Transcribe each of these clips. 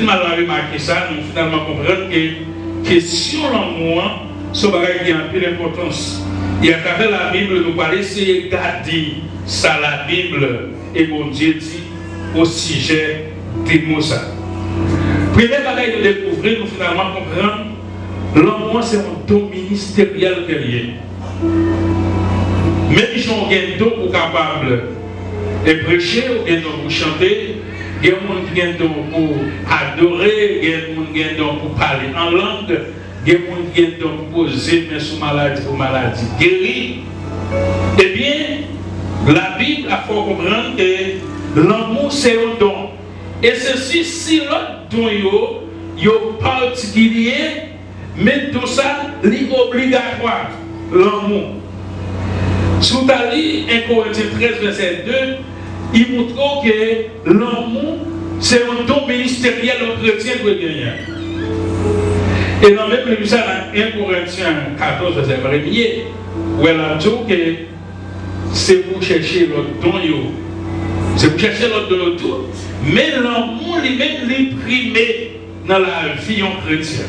finalement remarqué ça, nous finalement comprenons que question l'amour, ce bagage qui a peu d'importance. Et à travers la Bible, nous allons essayer de garder ça, la Bible, et mon Dieu dit au sujet de ça. Premier bagage de découvrir, nous finalement comprenons, l'amour c'est un don ministériel derrière. Même si on un don pour capable de prêcher, ou don pour chanter, il y a des gens pour adorer, il y a des gens pour parler en langue, il y a des gens pour poser mais sous maladie ou maladie guérie. Eh bien, la Bible a faut comprendre que l'amour c'est un don. Et ceci, si l'autre don est particulier, mais tout ça est obligatoire, l'amour. Sous ta 1 Corinthiens 13, verset 2, il montre que l'amour, c'est un don ministériel au chrétien de gagner. Et dans même le ça, 1 Corinthiens 14, verset 1 où elle a dit que c'est pour chercher le don, c'est pour chercher le don tout, mais l'amour lui-même l'imprimé dans la vie en chrétien.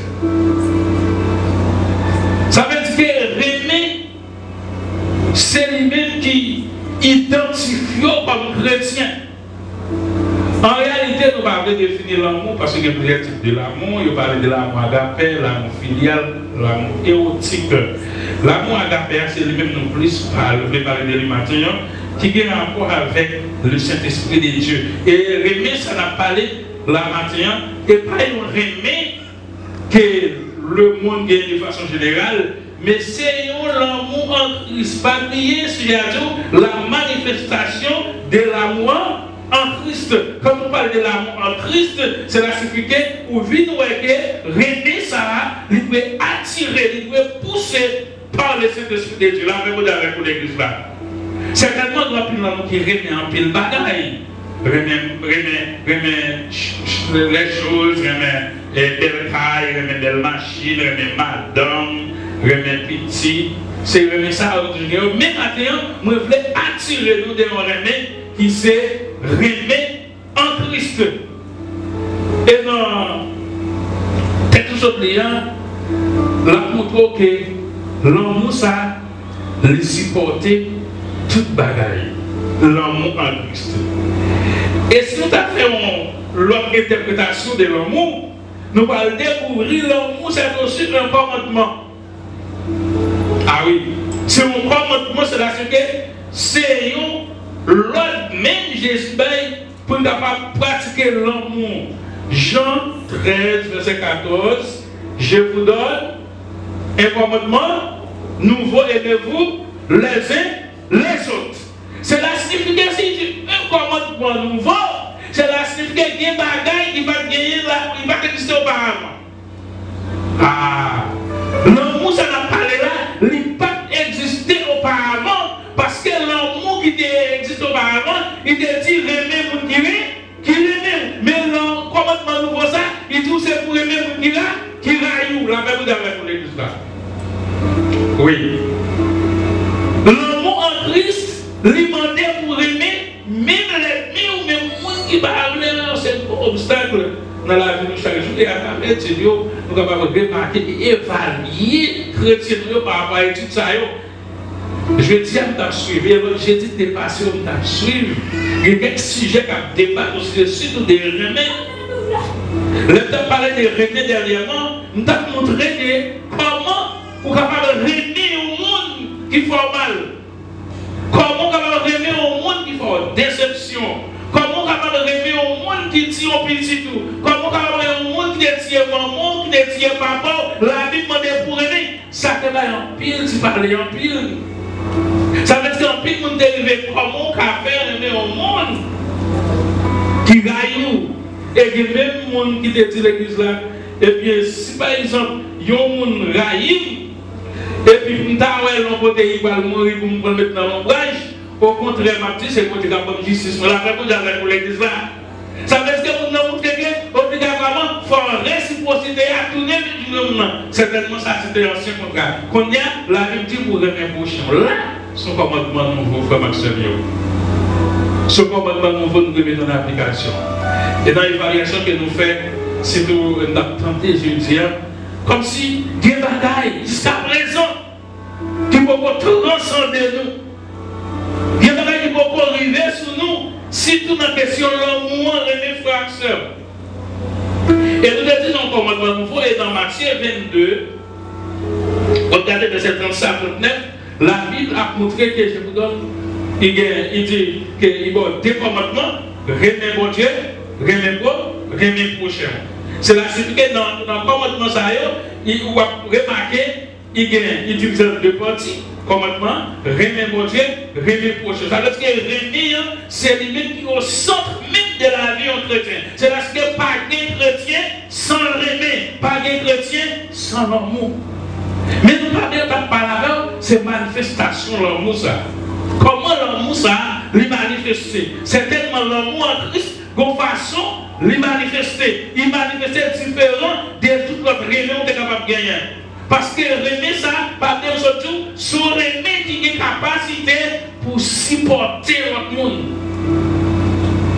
Ça veut dire que Rémé, c'est lui-même qui identifié comme chrétien. En réalité, nous parlons de définir l'amour parce qu'il y a plusieurs de l'amour. Il parle de l'amour agapé, l'amour filial, l'amour érotique. L'amour agapé, c'est lui-même non plus, je vais parler de lui maintenant, qui a un rapport avec le Saint-Esprit de Dieu. Et Rémé, ça n'a parlé la matin, et pas un Rémé que le monde gagne de façon générale, mais c'est l'amour en Christ. Pas oublier, la manifestation de l'amour en Christ. Quand on parle de l'amour en Christ, c'est la signification où vit que René ça, il peut attirer, il peut pousser par le Saint-Esprit de Dieu. Là, même avec l'église là. Certainement, il y a plus l'amour qui remet en pile bagaille. Remet, remet, remet les choses, remet belles tailles, remet des machines, remet madame remet petit, c'est remet ça aujourd'hui. Mais maintenant, je voulais attirer nous de remet qui c'est remet en Christ. Et dans autres liens, la montre que l'amour ça, le supporter toute bagaille. L'amour en Christ. Et si nous avons fait l'autre interprétation de l'amour, nous allons découvrir l'amour, c'est aussi un commandement. Ah oui, c'est mon commandement, c'est la que c'est l'autre même Jésus pour nous pratiquer l'amour. Jean 13, verset 14, je vous donne un commandement nouveau, aimez-vous les uns les autres. C'est la signification un commandement nouveau, c'est la signification qu'il y a des bagailles qui va gagner là, il va exister auparavant. Ah, l'amour, ça n'a là, il pas auparavant, parce que l'amour qui existe auparavant, il te dit aimer mon qui qui l'aime. Mais le commandement nouveau ça, il dit c'est pour aimer mon qui qui raillou, la même chose pour l'église là. Oui. L'amour en Christ, demandait pour aimer même l'ennemi ou même le monde qui va arriver dans cet obstacle dans la vie de chaque jour. Et à travers ces nous sommes capables de remarquer et évaluer les chrétiens par rapport à ça. Je dis à me suivre, j'ai dit dépasser, on t'a suivre. Il y a quelques sujets qui débattent aussi, surtout des remèdes. Le temps parlé des remèdes dernièrement, nous avons montré comment vous capable de régner au monde qui fait mal. Comment capable de régner au monde qui fait déception. Comment capable de rêver au qui tire au petit tout Comment de rêver au monde qui tire maman, qui tire papa La Bible demande pour. Ça va en pile, tu parles en pile. Ça veut dire qu'en pile, on dérive comment qu'a fait aimer au monde qui gagne et que même monde qui dit l'église là, et bien si par exemple, il y a un monde et puis, je vais l'on côté, il va mourir pour me mettre dans l'ombrage. Au contraire, ma petite, c'est côté comme justice. La réponse. Ça veut dire que vous n'avez pas obligatoirement, il faut réciprocité à tourner du monde. Certainement, ça c'était l'ancien contrat. Qu'on y a la Bible pour remettre prochain. Là, son commandement nouveau, frère Maxime. Son commandement nouveau, nous remettons en application. Et dans l'évaluation que nous faisons, c'est tout tenté, je veux dire, comme si des bagailles jusqu'à présent qui peuvent transcender nous. Nous, si tout la question et mes frères et nous disons commandement nouveau, et dans Matthieu 22, regardez verset 35 39, la Bible a montré que je vous donne, il, dit qu'il y a deux commandements, remet mon Dieu, remet quoi, remet prochain. C'est la suite que dans, dans le commandement, ça, il va remarquer, il y a utilise deux parties commandement, remet mon Dieu, remet prochain. Ça veut dire que remet, hein, c'est limite qui est au centre même de la vie en chrétien. C'est parce que pas de chrétien sans remet, pas de chrétien sans l'amour. Mais nous parlons pas la c'est manifestation de l'amour ça. Comment l'amour ça, lui manifester? C'est tellement l'amour en Christ qu'on façon lui manifester. Il manifestait différent de toute notre réunion qu'on est capable de gagner. Parce que remet ça, pas bien surtout, sur remet qui a capacité pour supporter votre monde.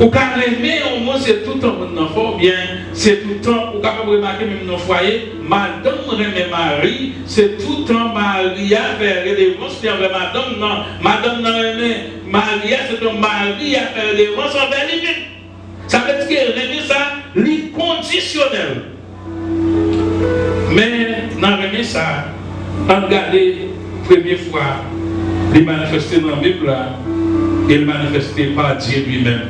Ou quand remet, au moins, c'est tout le temps dans fort bien, c'est tout le temps, ou capable de remarquer même dans le foyer, madame remet Marie, c'est tout le temps faire des vents, c'est madame non, madame non remet Marie, c'est donc Marie faire des vents sans limite. Ça veut dire que remet ça, l'inconditionnel. Mais dans le ça, on regarde la première fois, il manifesté dans la Bible, il manifesté par Dieu lui-même.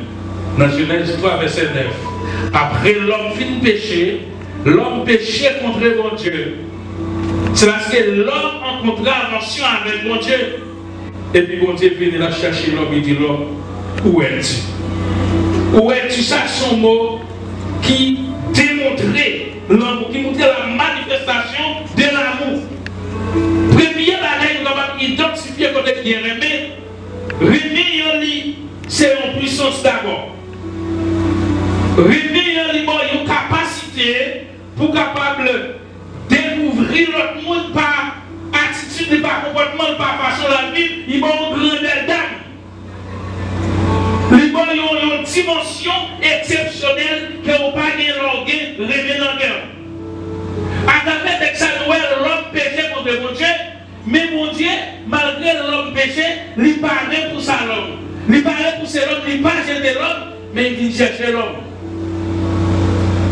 Dans Genèse 3, verset 9. Après l'homme fin péché, l'homme péché contre mon Dieu. C'est parce que l'homme rencontra attention avec mon Dieu. Et puis mon Dieu vient là chercher l'homme, il dit l'homme, où es-tu? Où es-tu? Ça, son mot qui qui est remis. C'est en puissance d'abord. Remis, il a une capacité pour capable découvrir l'autre monde par attitude, par comportement, par façon de la vie. Il a une grandeur d'âme. Il a une dimension exceptionnelle que vous pas gagné rêver dans le cœur. À travers l'homme péché contre Dieu, mais mon Dieu, malgré l'homme péché, il parlait pour ça l'homme. Il parlait pour cet homme, il pas de l'homme, mais il vient chercher l'homme.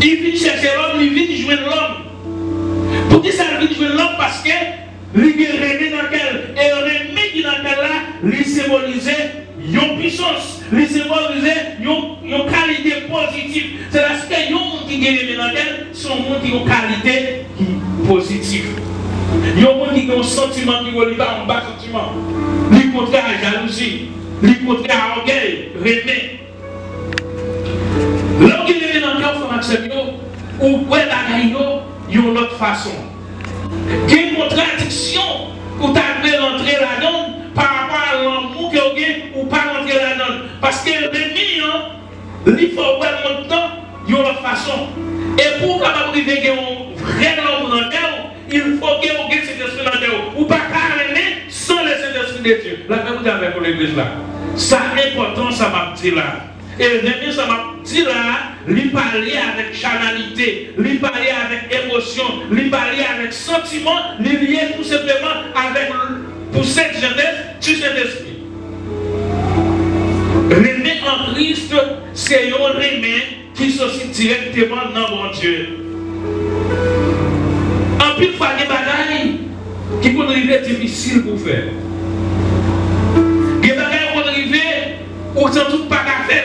Il vient chercher l'homme, il vient jouer l'homme. Pour qui ça vient jouer l'homme? Parce que il est remis dans quel Et remis dans quel là, il symbolisait une puissance, il symbolisait une qualité positive. C'est parce que les gens qui est dans quel sont une qualité positive. Il y a des gens qui ont un sentiment qui ne pas un bas sentiment. Les contraire à jalousie, les contraire à orgueil. L'homme qui est dans le cœur, il accepter ou ouais bagaille yo une autre façon. Il y a une contradiction tu as rentrer là-dedans par rapport à l'amour que vous ou pas rentrer là-dedans. Parce que les millions, il faut voir mon temps, il y a une autre façon. Et pour capable arriver à un vrai amour dans il faut que vous ayez cet esprit dans le cœur. Ou pas carrément sans le Saint-Esprit de Dieu. La même vous avec l'église là. Ça important, ça m'a dit là. Et Rémi, ça m'a dit là, lui parler avec chanalité, lui parler avec émotion, lui parler avec sentiment, lui lier tout simplement avec, pour cette jeunesse, tout cet esprit. René en Christ, c'est un René qui s'associe directement dans mon Dieu. Faut des bagailles qui peuvent être difficiles pour faire. Des bagailles peuvent arriver ou sans tout pas faire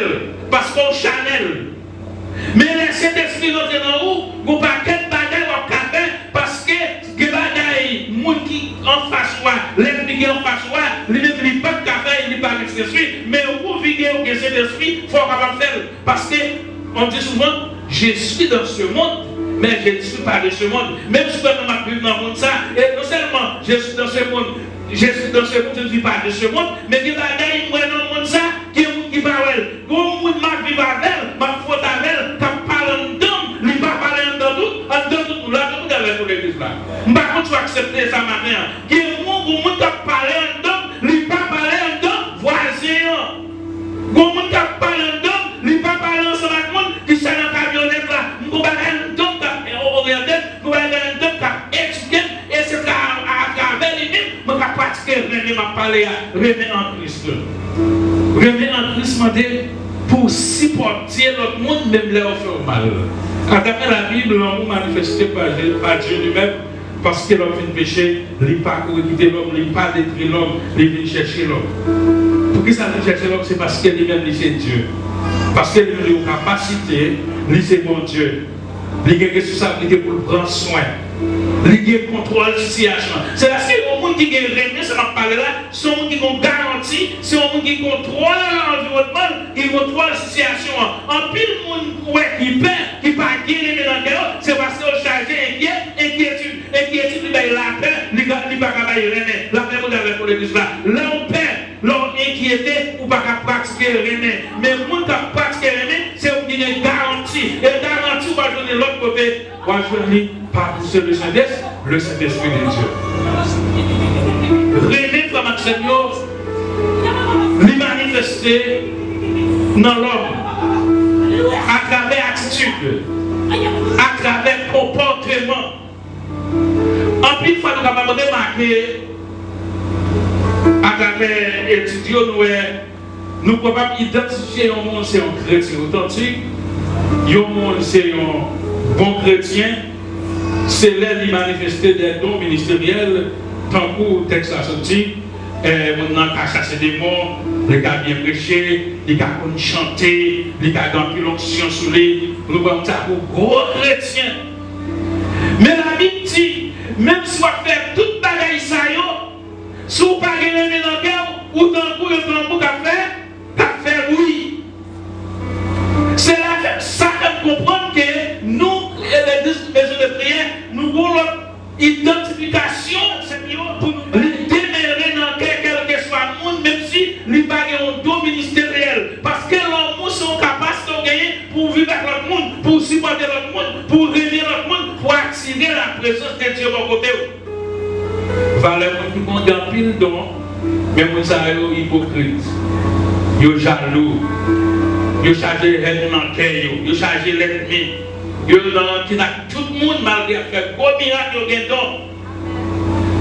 parce qu'on chanel. Mais le Saint-Esprit dans vous, vous pas quel bagaille au café parce que les bagaille, moun qui en face soi, l'ennemi en face soi, il ne pas de café, il n'est pas le Saint-Esprit, mais vous vivez au Saint-Esprit, il faut capable faire parce que on dit souvent je suis dans ce monde mais je ne suis pas de ce monde. Même si je suis dans le monde, et non seulement je suis dans ce monde, je suis dans ce monde, je ne suis pas de ce monde, mais il y dans le monde, qui qui parle. Comme monde m'a vivre ma qui parle en d'homme, il va parler en tout, en tout, là, tout là. Je ne pas accepter ça maintenant. Qui monde qui parler à remettre en Christ. Remettre en Christ, pour supporter l'autre monde, même leur faire mal. À travers la Bible, l'homme manifesté par Dieu lui-même, parce que l'homme vient pécher, il n'est pas quitter l'homme, il n'est pas détruire l'homme, il vient chercher l'homme. Pour qui ça vient chercher l'homme? C'est parce que lui-même, c'est Dieu. Parce que lui a une capacité, lui c'est mon Dieu. Il a une responsabilité pour prendre soin. Il contrôle la situation. C'est là que monde qui est réuni, ça m'a parlé là, c'est un monde qui ont garanti, c'est un monde qui contrôle l'environnement, qui contrôle la situation. En pile, le monde ouais, qui perd, qui pas gagner dans cœur, c'est parce qu'on chargé inquiet, inquiétude, inquiétude, a la peur, il n'a pas gagner rien. La paix, vous avez pour l'église là. Là, on perd, là, on inquiété, ou pas pratiquer rien. Mais le monde qui a pratiqué rien, c'est une garantie. Et garantie, on va donner l'autre côté, on va donner par le Saint-Esprit, le Saint-Esprit de Dieu. René Seigneur, lui manifester dans l'homme à travers attitude, à travers comportement. En plus, faut nous remarquer à travers étudier, nous nous pouvons identifier un monde c'est un chrétien authentique, un monde c'est un bon chrétien, c'est là de manifester des dons ministériels, tant que texte a sorti, maintenant a chassé des morts, les gars bien prêché, les gars ont chanté, les gars ont pu l'onction sous les, nous avons ça gros chrétiens. Mais la Bible dit, même si on fait toute bagaille ça, si vous pas gagné dans le cœur, ou tant que le qu'a fait, qu'a fait ils jaloux, ils chargé haine dans cœur, ils chargé l'ennemi. Yo dans tout le monde malgré faire gros miracle yo gen don.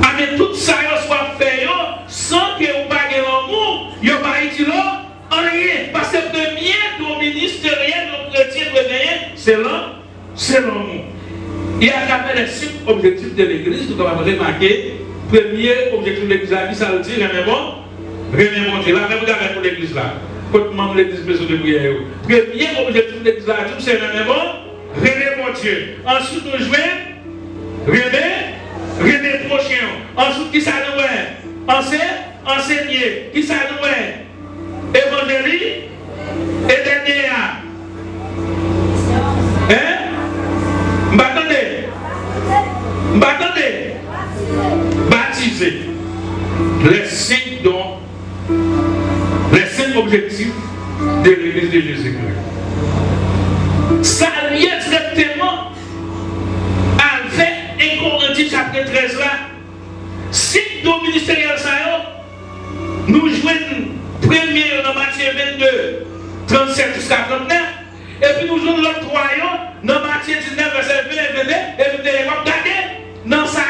Ah tout ça yo soit fait yo sans que vous pas gen l'amour, yo pas utile rien parce que le premier don ministériel de chrétien doit gagner c'est là, c'est l'amour. Et à travers les cinq objectifs de l'église, nous avons remarqué, premier objectif de l'église, ça le dit, mais bon, René mon Dieu, là, même vous pour l'église là. Quand membre de l'église maison de prière. Premier objectif de l'église là, c'est même bon. René mon Dieu. Ensuite, nous jouons René, René prochain. Ensuite, qui ça nous est? Enseigner. Qui ça nous est? Évangélie et dernier. Hein? M'attendez M'attendez Baptiser. Les cinq dons, objectifs de l'église de Jésus-Christ. Ça lié directement avec 1 Corinthiens chapitre 13 là. Si nos ministériels ça nous jouons premier dans Matthieu 22, 37 jusqu'à 39, et puis nous jouons l'autre troisième dans Matthieu 19, verset 20 et 22, et puis vous regardez, dans ça,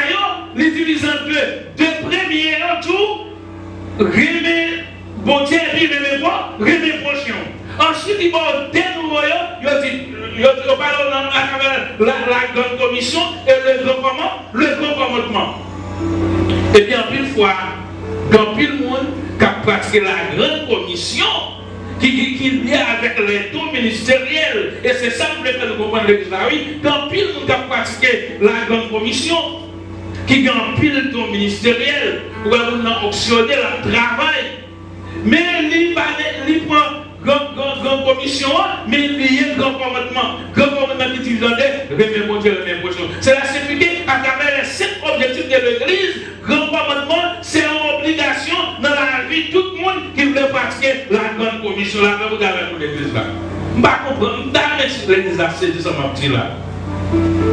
un peu de premier tout, remet bon Dieu, Ensuite, il va dénouer, la, grande commission et le grand commandement, le grand commandement. Et bien, pile fois, dans pile monde qui a pratiqué la grande commission, qui, qui, vient avec les dons ministériels, et c'est ça que je faire comprendre là, oui, dans pile monde qui a pratiqué la grande commission, qui a pile don ministériel, où on a optionné le travail, mais il prend grande commission, mais il y a un grand commandement. Grand commandement qui dit remet mon Dieu, remet prochain. C'est la sécurité à travers les sept objectifs de l'église. Grand commandement, c'est une obligation dans la vie de tout le monde qui veut pratiquer la grande commission. La même regardez pour l'église là. Je ne comprends pas. Je l'église là, c'est ça m'a dit là.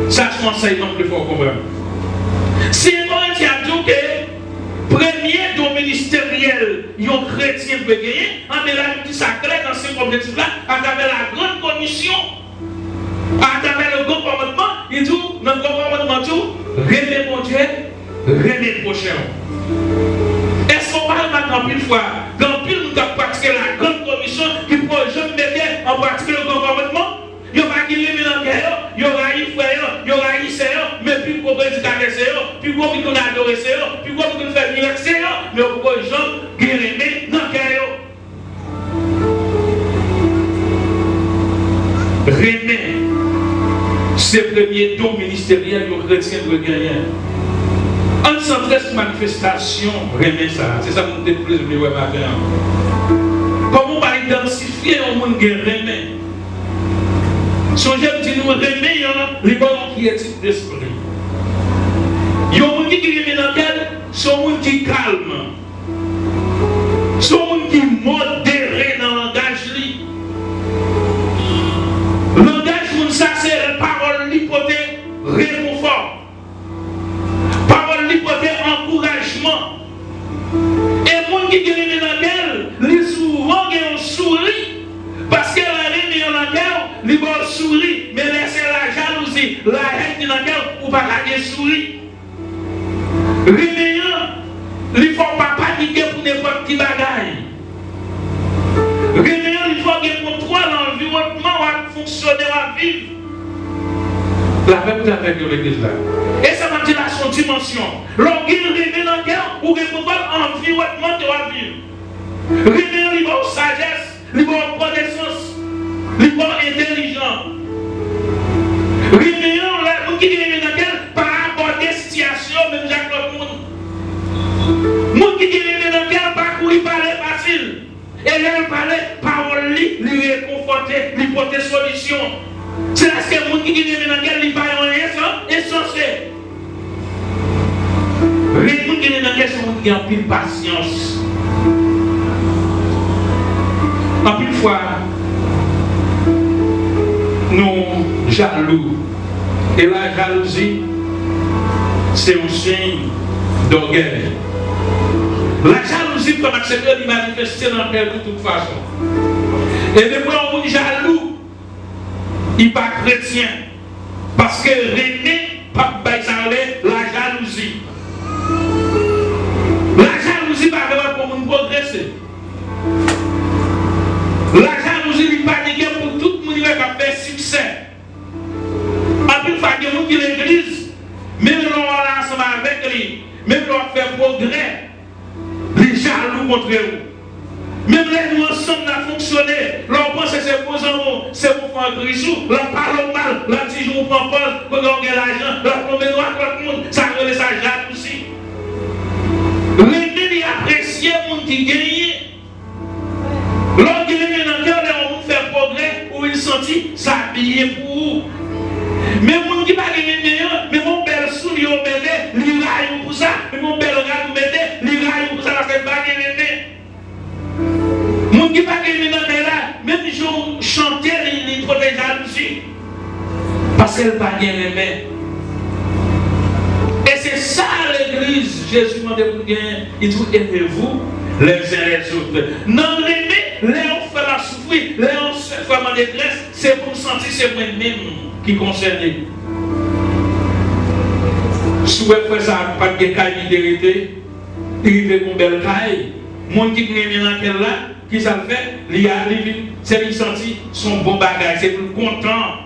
Ça, je conseille non plus fort comprendre. Si un qui a dit que premier don ministériel, un chrétien peut gagner, en la dit ça dans ces objectifs-là, à travers la grande commission, à travers le grand commandement, il dit, dans le grand commandement, tout, mon Dieu, le prochain. Est-ce qu'on parle fois, quand pile nous avons pratiqué la grande commission qui pourrait jamais mettre en pratique le comportement, il y aura qui les dans cœur, il y aura qui frère, il y aura qui sœur, mais puis pour prédicateur c'est puis pour qu'on adore c'est puis pour qu'on fait miracle c'est mais pour les gens aiment dans cœur. René, c'est le premier don ministériel que chrétien doit gagner. En 113 manifestations, remet ça. C'est ça que nous plus de matin. Comment on va identifier un monde qui remet Songez que nous remettons les bonnes qui est disponible. Il y a des gens qui sont dans la tête, sont qui calme. Et là, parlait, parole, lui, lui réconforter, lui porter solution. C'est là que monde qui dit dans lequel il parle en insensé. Les gens qui sont dans lequel c'est monde qui a plus patience. En plus fois, nous jaloux. Et la jalousie, c'est un signe d'orgueil. La jalousie, comme accepter, il manifester dans cœur de toute façon. Et depuis on est jaloux, il n'est pas chrétien. Parce que René, pas la jalousie. La jalousie va devoir pour nous progresser. La jalousie n'est pas pour tout le monde qui va faire succès. En plus, il y a qui l'église, même si on va ensemble avec lui, même si on faire progrès, contre vous. Même les nous ensemble n'a fonctionné. L'on pense que c'est pour amours, c'est pour faire grisou. L'on parle mal, l'on dit je vous prends pas, qu'on a l'argent, l'on prend droit tout le monde. Ça relève sa jalousie. Les apprécier le monde qui gagne. L'on qui est dans le cœur, on faire progrès, où il sentit s'habiller pour vous. Mais mon qui qui pas dans là, même si je chantais, il protège jalousie. Parce qu'elle pas gagné Et c'est ça l'église. Jésus m'a dit. Il dit aimez-vous les uns les autres. Non, aimer, les on fait la souffrir, les on se fait en détresse, c'est pour sentir c'est moi-même qui concerne. Si vous faites ça, pas de caille d'hérité, il fait une belle caille. Mon qui est là, qui ça fait, il arrive, c'est lui senti son bon bagage, c'est plus content.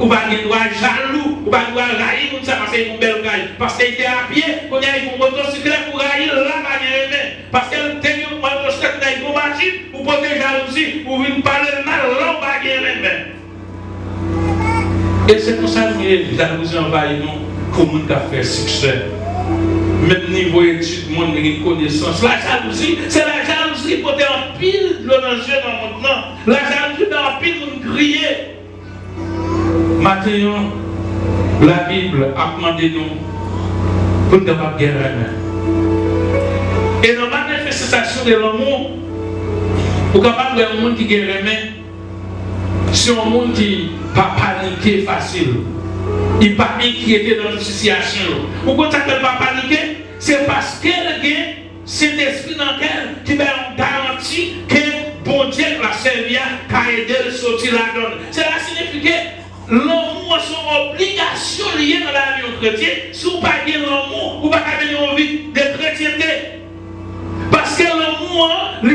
Ou pas de droit jaloux, ou pas de droit railler comme ça parce qu'il une belle caille. Parce qu'il était à pied, il y a une motocyclette pour railler, là, pas Parce qu'elle était une motocyclette dans une machine, ou pour des jalousies, ou une parler mal, là, pas et c'est pour ça que les jalousies envahissent nous, comment on a fait succès. Même niveau études, monde de connaissance. La jalousie, c'est la jalousie pour être en pile de dans le monde. La jalousie en pile pour crier. Maintenant, la Bible a demandé nous pour ne pas guérir. Et dans la manifestation de l'amour, pour capable de un monde qui guérit, c'est un monde qui ne pas paniquer facile. Il ne pas inquiété dans une situation. Pourquoi ça ne pas paniquer? C'est parce qu'elle a cet esprit dans lequel qui va garantir que bon Dieu la servir qu'à aider à sortir la donne. Cela signifie que l'amour une obligation liée dans la vie chrétienne. Si vous pas l'amour, vous ne pouvez pas venir en vie de chrétienté. Parce que l'amour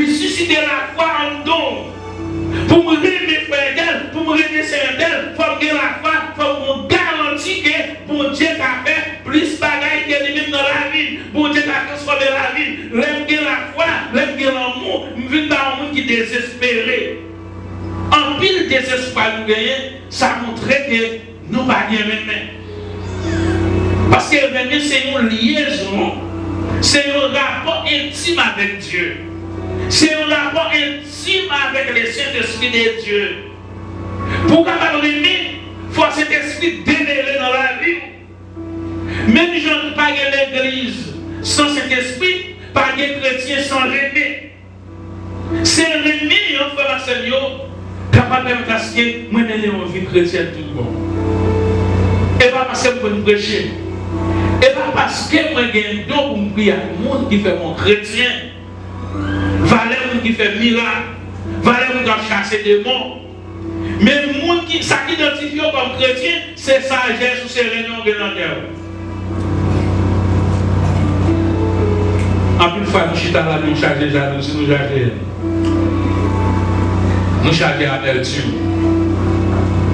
susciter la foi en nous. Pour me rêver frère d'elle, pour me rêver sœur d'elle, il faut que la foi, il faut garantir que bon Dieu a fait plus de bagailles que lui-même dans la vie. Bon Dieu a transformé la vie. L'aime la foi, l'aime l'amour. Je vis dans un monde qui est désespéré. En pile désespoir nous gagner, ça montre que nous ne pas rien Parce que c'est une liaison, c'est un rapport intime avec Dieu. C'est un rapport intime avec le Saint-Esprit de Dieu. Pour aimer, il faut cet esprit démêlé dans la vie. Même si je ne pas l'église sans cet esprit, pas de chrétien sans Rémi. C'est Rémi, on fait la Seigneur, capable de casquer, moi, je une vie chrétienne tout le monde. Et pas parce que je prêcher. Et pas parce que moi, j'ai un don pour me prier à le monde qui fait mon chrétien. Valeur qui fait miracle. Valeur qui a chassé des démons. Mais le monde qui s'identifie comme chrétien, c'est sagesse ou c'est réunion de l'intérieur. En plus, fois, nous chita là, nous charger jalousie, nous charger. Nous charger amertume.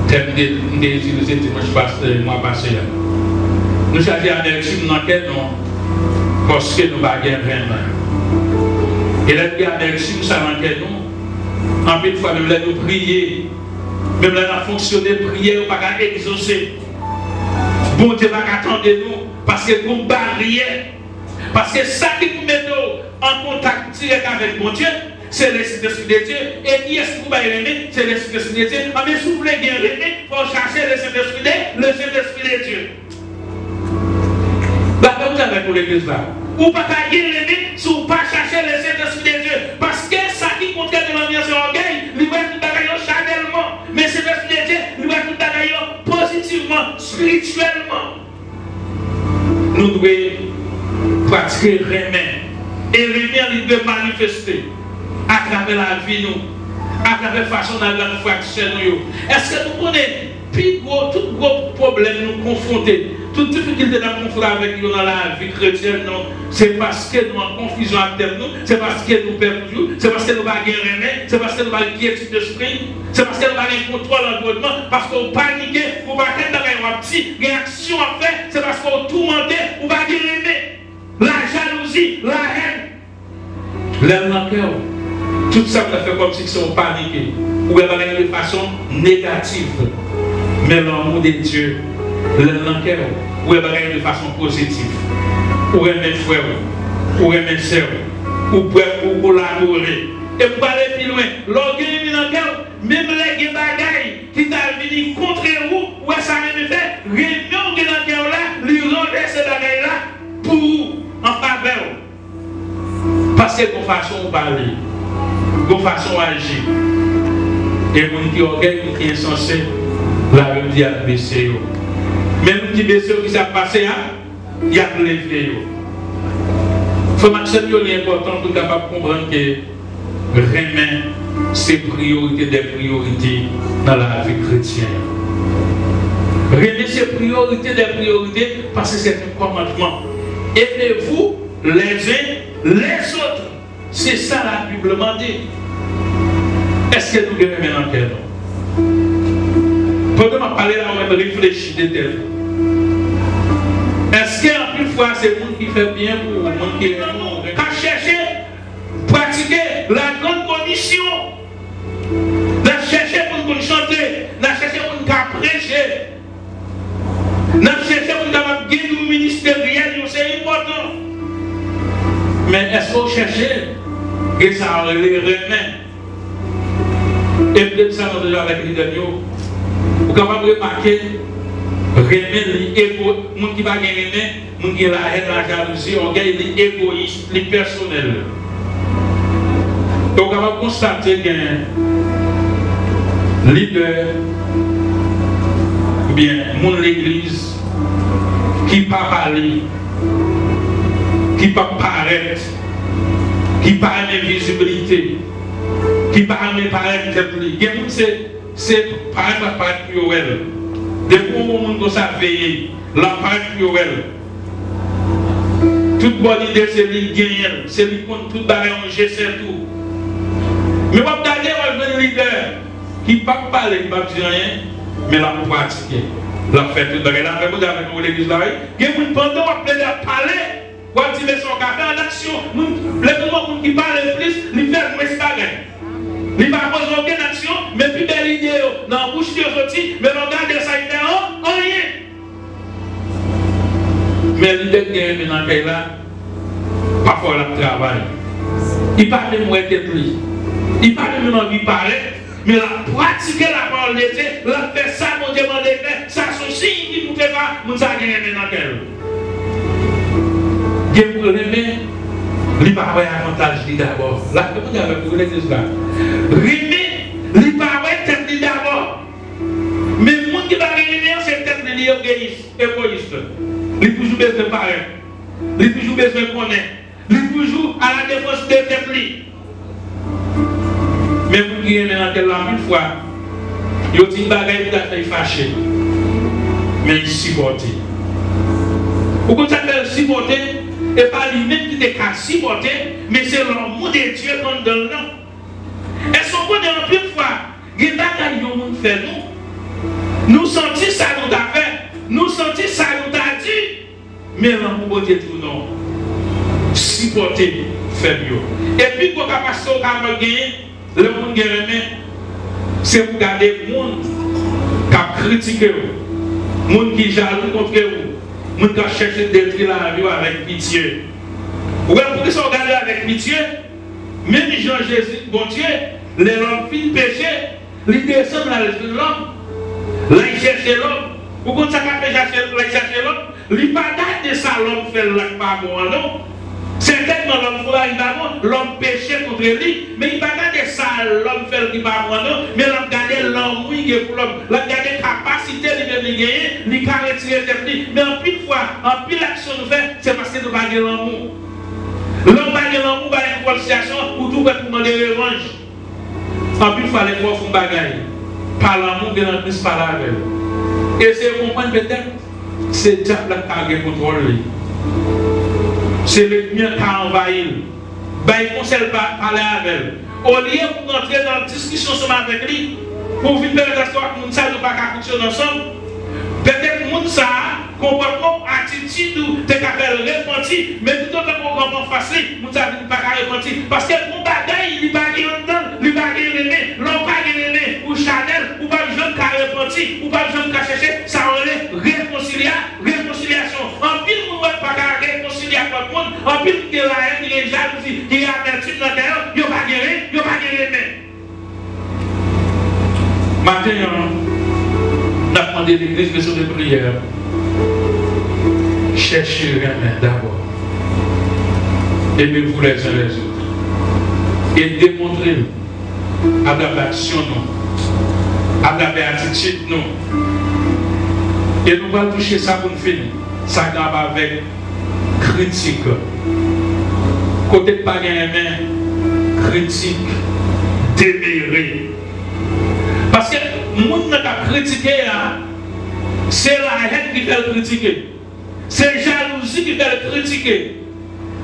Thème de utiliser dimanche passé, mois passé. Nous charger amertume dans quel nom Parce que nous ne pas vraiment. Et là, nous amertume, ça dans quel nom En plus, fois, nous prier. Même là, nous fonctionner, prier, nous pas exaucer. Bon Dieu va attendre nous parce que nous barrière parce que ça qui nous met en contact direct avec mon Dieu, c'est l'Esprit de Dieu. Et qui est-ce que vous aimer? C'est l'Esprit de Dieu. Ah, mais si vous voulez bien il faut chercher le Saint-Esprit de, le Saint-Esprit de Dieu. Bah, vous avez pour l'église là. Ou pas qu'à bien aimer si vous ne pas chercher le Saint-Esprit de Dieu. Parce que ça qui compte de l'ambiance orgueil, il va tout bagaille charnellement. Mais c'est l'Esprit de Dieu, il va tout bagaille positivement, spirituellement. Nous devons pratiquer remet. Et remet, il doit manifester à travers la vie, nous, à travers la façon dont nous. Fractionner. Est-ce que vous connaissez tout gros problème nous confronter, toute difficulté dans confronter avec nous dans la vie chrétienne, c'est parce que nous en confusion avec nous, c'est parce que nous perdons, c'est parce que nous n'avons rien c'est parce que nous n'avons quiétude d'esprit, c'est parce que nous n'avons un contrôle l'environnement, parce qu'on panique, ou pas dans une petite réaction à faire, c'est parce qu'on tourmente, ou pas rien la jalousie, la haine, l'aime cœur. Tout ça, ça fait comme si sont paniqués. Ou elle de façon négative. Mais l'amour de Dieu, l'aime cœur, ou elle de façon positive. Ou aimer frère, ou aimer sœur, ou pour, l'amourer. Et pour aller plus loin, l'orgueil dans le cœur, même les bagailles qui t'a venu contre vous, ou ça même fait, Parce que de façon de parler, de façon d'agir. Et mon qui orgueil, qui est censé, la même dit à baisser. Même qui baisser qui s'est passé, il y a levé. Il faut que c'est important pour capable comprendre que remet c'est priorité des priorités dans la vie chrétienne. Remet c'est priorité des priorités parce que c'est un commandement aimez-vous les uns les autres. C'est ça la Bible dit. Est-ce que nous devons dans quel Pendant que parler là, on réfléchir de. Est-ce qu'en plus fois, c'est monde qui fait bien pour monde qui est bon? Qu'à chercher, pratiquer la grande commission. Mais est-ce qu'on cherche que ça les remet Et peut-être ça, nous déjà avec les. Vous pouvez remarquer, remet l'égo, monde qui va gagner, monde qui a la haine, la jalousie, on gagne l'égoïsme, les personnel. Donc, on va constater qu'un leader, ou bien mon l'église, qui parler, qui peut paraître, qui parle de visibilité, qui de paraître c'est c'est paraître paraître cruel. Depuis le moment où ça veille, la paraître cruel. Toute bonne idée, c'est lui gagner, c'est lui contre toute barrière, c'est tout. Mais on regarder un leader qui ne parle pas, qui ne parle rien, mais la pratiquer. La fête de la avec vous avec l'église. Il y a pendant on peut parler, va dire son café en action. Les gens qui parlent plus, ils font moins de Il ne va pas aucune action, mais puis belle idée dans la bouche de sorti, mais regardez ça, il fait rien. Mais l'idée qui est le là, parfois le travail. Il parle de moi tête lui. Il parle de mon vie parler. Mais la pratiquer la parole de Dieu, la faire ça, mon Dieu m'a fait, ça c'est signe qui nous fait pas, nous avons gagné dans quel. Dieu pour l'aimer, il pas avantage d'abord. Là, comment dire avec vous l'église là Rimer, il pas avoir tête d'abord. Mais le monde qui va gagner, c'est tête de l'égoïste, égoïste. Il toujours besoin de parler. Il toujours besoin de connaître. Il toujours à la défense de tête. Mais vous qui êtes dans tel une fois, il y a une bagaille qui a fait fâcher. Mais il supporte. Pourquoi ça fait supporter Et pas lui-même qui était supporter, mais c'est l'amour de Dieu qu'on donne nom. Est-ce qu'on peut dire une fois, il y a fait nous. Nous sentons ça nous a fait. Nous sentons ça nous a dit. Mais l'amour de Dieu tout non. Supporter, fait mieux. Et puis, pour passer au camp le monde qui c'est pour garder le monde qui a critiqué le monde qui jaloux contre vous, le monde qui a cherché de détruire la vie avec pitié. Voyez, pour qu'ils regardent avec pitié, même Jean-Jésus, bon Dieu, les hommes fin péché, ils descendent dans l'homme, là ils cherchent l'homme. Pourquoi ça fait chercher l'homme Il pas de ça l'homme fait le pas bon, non Certainement, l'homme évidemment, l'homme péché contre lui, mais il va pas de ça, l'homme fait le moi non, mais l'homme garde l'homme oui pour l'homme, l'homme garde capacité de lui gagner, il peut retirer ses mais en pile fois, en pile action nous fait, c'est parce que nous pas l'amour. L'homme pas l'amour, pas une situation pour tout pour demander revanche. En pile fois, les fois font bagaille. Par l'amour, bien entendu, par la Et c'est comprendre peut-être, c'est Dieu qui a contrôle c'est le mien qui a envahi. Ben, il conseille pas parler avec elle. Au lieu pour entrer dans la discussion avec lui, pour venir faire des histoires que nous ne pas fonctionner ensemble, peut-être que nous comportement, attitude, de capable repenti, mais tout autant qu'on comprend facile, nous ne pas repenti. Parce que mon bagage, il n'est pas dedans, en pile, il y a la haine, il y a la jalousie, il y a l'amertume dans la terre, il n'y a pas guéri, il n'y a pas guéri. Maintenant, on a demandé l'église de de prière cherchez rien d'abord. Aimez-vous les uns les autres. Et démontrez à la l'action, non. À la béatitude, non. Et nous allons toucher ça pour nous finir. Ça grave avec critique. Côté pas main, critique, déméré. Parce que le monde qui critiqué, c'est la haine qui fait critiquer. C'est jalousie qui fait critiquer.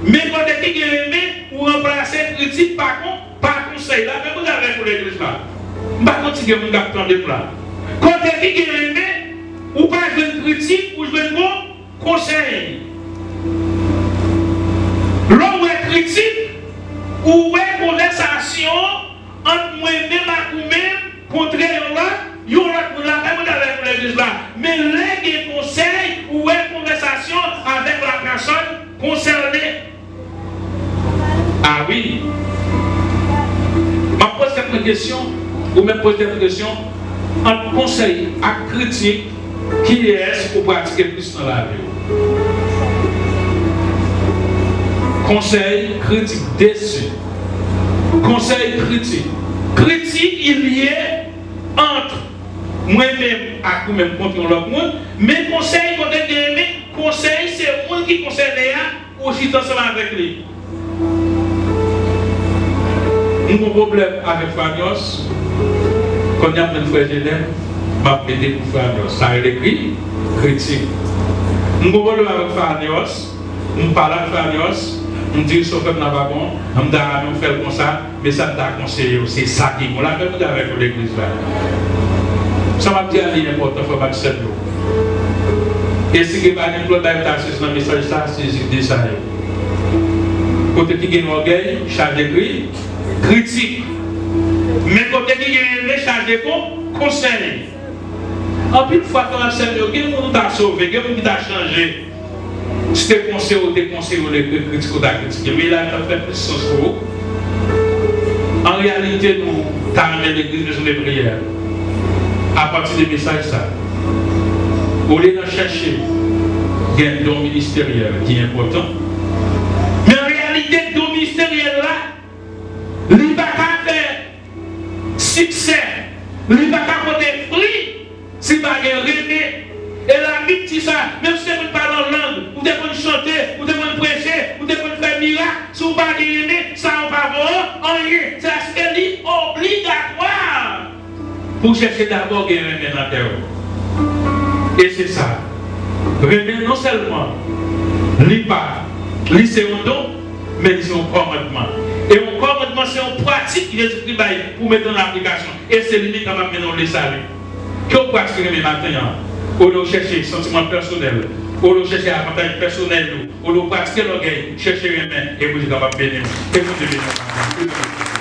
Mais quand tu es aimé, ou remplacer critique par par conseil. Là, mais vous avez pour l'église là. Je ne vais pas continuer à prendre de là. Quand tu es aimé, ou pas une critique, ou je veux conseil. L'homme est critique, ou est conversation entre moi-même et vous-même, contre l'autre, il y aura pour l'église là. Mais les conseils ou une conversation avec la personne concernée. Ah oui. Je pose cette question, ou même poser cette question, un conseil à critique, qui est-ce pour pratiquer plus dans la vie? Conseil critique déçu. Conseil critique. Critique, il y est entre moi-même à vous-même contre l'autre monde, mais conseil a aimé, conseil c'est moi qui conseille ou aussi ensemble avec lui. Mon problème avec Fanios, quand y a un frère Genève, m'a pété pour Fanios. Ça est écrit, critique. Mon problème avec Fanios, je parle avec Fanios, On dit, sauf que pas bon, on doit faire comme ça, mais ça t'a conseillé, c'est ça qui est même avec l'église là. Ça m'a dit à l'important, il faut pas. Et ce qui va nous Claude David dans le message, ça, c'est ça. Côté qui orgueil, charge de gris, critique. Mais côté qui charge de conseil. En plus, une il y a qui sauvé, il y a qui changé? C'était conseil ou déconseil ou les critiques ou critiquer. Mais là, il a fait sens pour vous. En réalité, nous, t'as l'église de de prière. À partir des messages, ça. Au lieu de chercher, il y a un don ministériel qui est important. Mais en réalité, le don ministériel là, il ne va pas faire succès, il ne va pas porter fruit si il va rêver. Et la Bible dit ça, ne pas aimer, ça va pas rien. C'est obligatoire pour chercher d'abord gagner la terre. Et c'est ça. René non seulement, lit c'est un don, mais c'est un commandement. Et un commandement, c'est une pratique qui Jésus-Christ pour mettre en application. Et c'est lui qui va mettre le salut. Que vous pratiquez matins Au lieu de chercher sentiment personnel, lieu de chercher avantage personnel, lieu de pratiquer l'orgueil, chercher les mains et vous êtes capable de bénir. Et vous devez